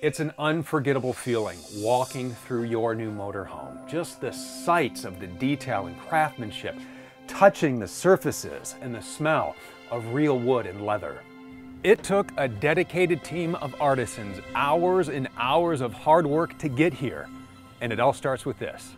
It's an unforgettable feeling walking through your new motorhome. Just the sights of the detail and craftsmanship, touching the surfaces and the smell of real wood and leather. It took a dedicated team of artisans, hours and hours of hard work to get here. And it all starts with this.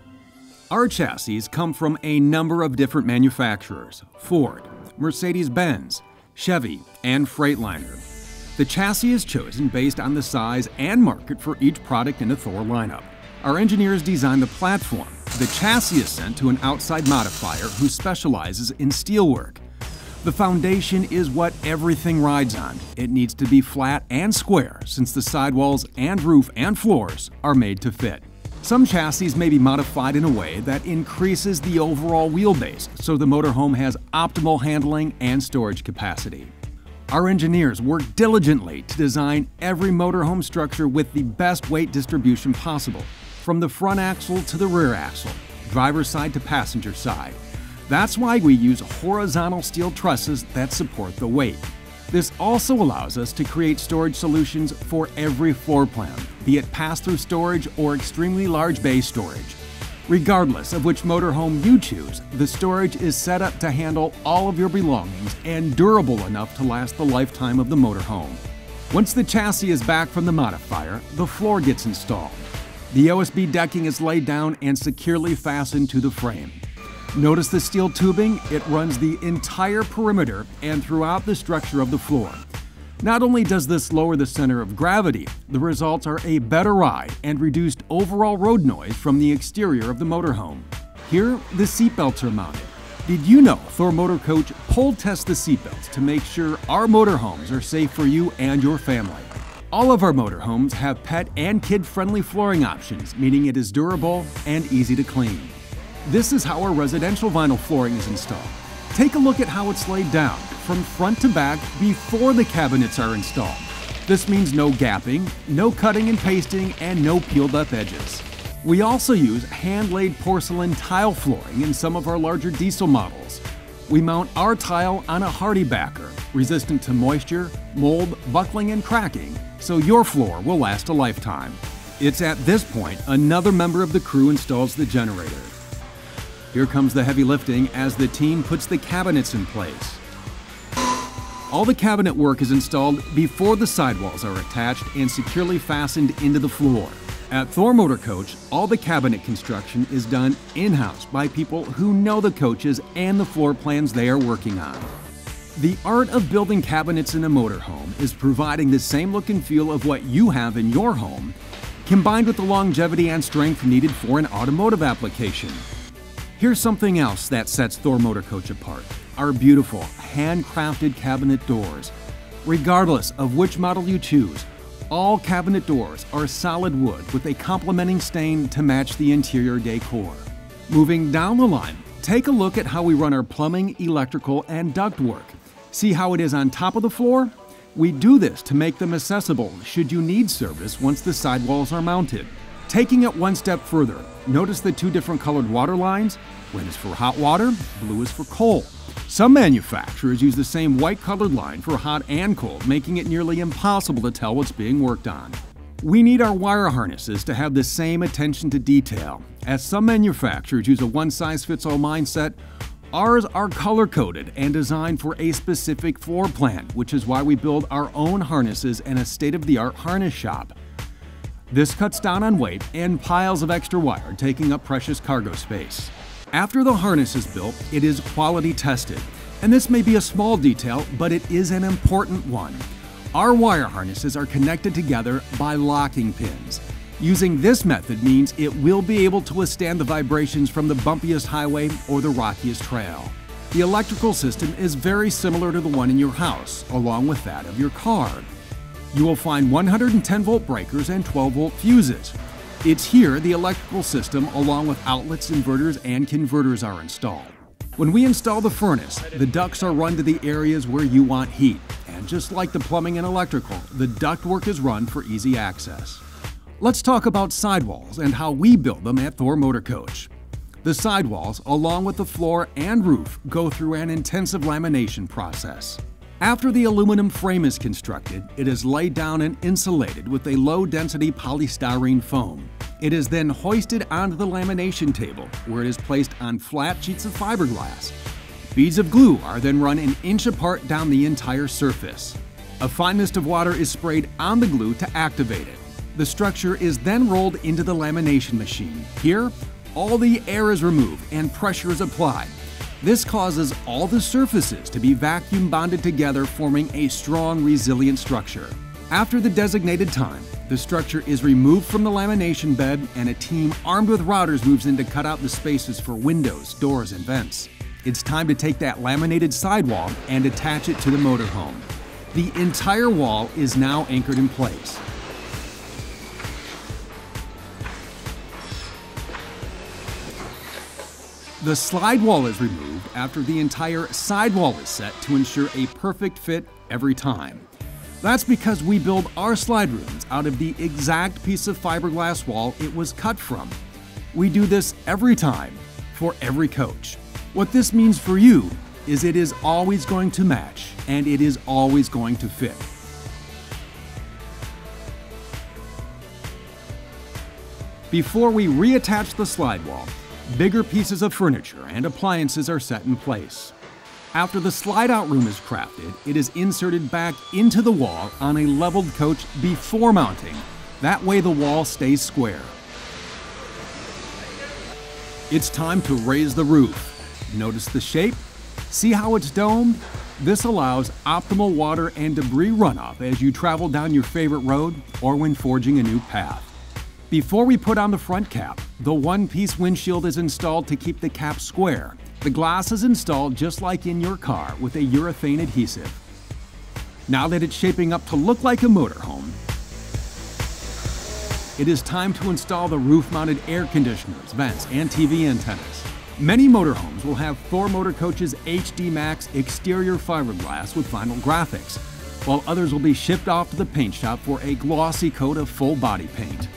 Our chassis come from a number of different manufacturers Ford, Mercedes Benz, Chevy, and Freightliner. The chassis is chosen based on the size and market for each product in the Thor lineup. Our engineers design the platform. The chassis is sent to an outside modifier who specializes in steelwork. The foundation is what everything rides on. It needs to be flat and square since the sidewalls and roof and floors are made to fit. Some chassis may be modified in a way that increases the overall wheelbase so the motorhome has optimal handling and storage capacity. Our engineers work diligently to design every motorhome structure with the best weight distribution possible, from the front axle to the rear axle, driver's side to passenger side. That's why we use horizontal steel trusses that support the weight. This also allows us to create storage solutions for every floor plan, be it pass-through storage or extremely large bay storage. Regardless of which motorhome you choose, the storage is set up to handle all of your belongings and durable enough to last the lifetime of the motorhome. Once the chassis is back from the modifier, the floor gets installed. The OSB decking is laid down and securely fastened to the frame. Notice the steel tubing? It runs the entire perimeter and throughout the structure of the floor. Not only does this lower the center of gravity, the results are a better ride and reduced overall road noise from the exterior of the motorhome. Here, the seatbelts are mounted. Did you know Thor Motor Coach pull tests the seatbelts to make sure our motorhomes are safe for you and your family? All of our motorhomes have pet and kid friendly flooring options, meaning it is durable and easy to clean. This is how our residential vinyl flooring is installed. Take a look at how it's laid down from front to back before the cabinets are installed. This means no gapping, no cutting and pasting, and no peeled up edges. We also use hand-laid porcelain tile flooring in some of our larger diesel models. We mount our tile on a HardieBacker, resistant to moisture, mold, buckling, and cracking, so your floor will last a lifetime. It's at this point another member of the crew installs the generator. Here comes the heavy lifting as the team puts the cabinets in place. All the cabinet work is installed before the sidewalls are attached and securely fastened into the floor. At Thor Motor Coach, all the cabinet construction is done in-house by people who know the coaches and the floor plans they are working on. The art of building cabinets in a motorhome is providing the same look and feel of what you have in your home, combined with the longevity and strength needed for an automotive application. Here's something else that sets Thor Motor Coach apart our beautiful, handcrafted cabinet doors. Regardless of which model you choose, all cabinet doors are solid wood with a complementing stain to match the interior decor. Moving down the line, take a look at how we run our plumbing, electrical, and ductwork. See how it is on top of the floor? We do this to make them accessible should you need service once the sidewalls are mounted. Taking it one step further, notice the two different colored water lines? Red is for hot water, blue is for cold. Some manufacturers use the same white colored line for hot and cold, making it nearly impossible to tell what's being worked on. We need our wire harnesses to have the same attention to detail. As some manufacturers use a one size fits all mindset, ours are color coded and designed for a specific floor plan, which is why we build our own harnesses in a state of the art harness shop. This cuts down on weight and piles of extra wire, taking up precious cargo space. After the harness is built, it is quality tested. And this may be a small detail, but it is an important one. Our wire harnesses are connected together by locking pins. Using this method means it will be able to withstand the vibrations from the bumpiest highway or the rockiest trail. The electrical system is very similar to the one in your house, along with that of your car. You will find 110 volt breakers and 12 volt fuses. It's here the electrical system, along with outlets, inverters, and converters, are installed. When we install the furnace, the ducts are run to the areas where you want heat. And just like the plumbing and electrical, the ductwork is run for easy access. Let's talk about sidewalls and how we build them at Thor Motor Coach. The sidewalls, along with the floor and roof, go through an intensive lamination process. After the aluminum frame is constructed, it is laid down and insulated with a low density polystyrene foam. It is then hoisted onto the lamination table, where it is placed on flat sheets of fiberglass. Beads of glue are then run an inch apart down the entire surface. A fine mist of water is sprayed on the glue to activate it. The structure is then rolled into the lamination machine. Here, all the air is removed and pressure is applied. This causes all the surfaces to be vacuum bonded together, forming a strong, resilient structure. After the designated time, the structure is removed from the lamination bed and a team armed with routers moves in to cut out the spaces for windows, doors, and vents. It's time to take that laminated sidewall and attach it to the motorhome. The entire wall is now anchored in place. The slide wall is removed after the entire sidewall is set to ensure a perfect fit every time. That's because we build our slide rooms out of the exact piece of fiberglass wall it was cut from. We do this every time, for every coach. What this means for you is it is always going to match and it is always going to fit. Before we reattach the slide wall, Bigger pieces of furniture and appliances are set in place. After the slide out room is crafted, it is inserted back into the wall on a leveled coach before mounting. That way the wall stays square. It's time to raise the roof. Notice the shape? See how it's domed? This allows optimal water and debris runoff as you travel down your favorite road or when forging a new path. Before we put on the front cap, the one-piece windshield is installed to keep the cap square. The glass is installed just like in your car with a urethane adhesive. Now that it's shaping up to look like a motorhome, it is time to install the roof-mounted air conditioners, vents, and TV antennas. Many motorhomes will have Thor Motor Coach's HD Max exterior fiberglass with vinyl graphics, while others will be shipped off to the paint shop for a glossy coat of full body paint.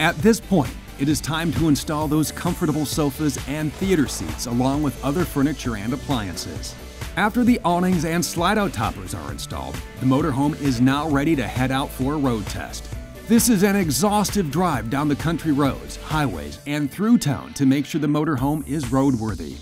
At this point, it is time to install those comfortable sofas and theater seats along with other furniture and appliances. After the awnings and slide-out toppers are installed, the motorhome is now ready to head out for a road test. This is an exhaustive drive down the country roads, highways, and through town to make sure the motorhome is roadworthy.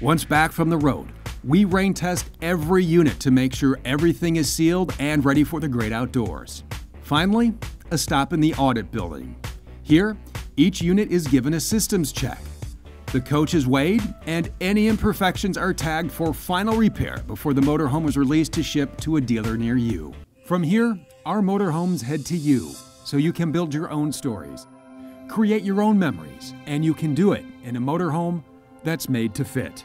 Once back from the road, we rain test every unit to make sure everything is sealed and ready for the great outdoors. Finally, a stop in the audit building. Here, each unit is given a systems check. The coach is weighed, and any imperfections are tagged for final repair before the motorhome is released to ship to a dealer near you. From here, our motorhomes head to you, so you can build your own stories. Create your own memories, and you can do it in a motorhome that's made to fit.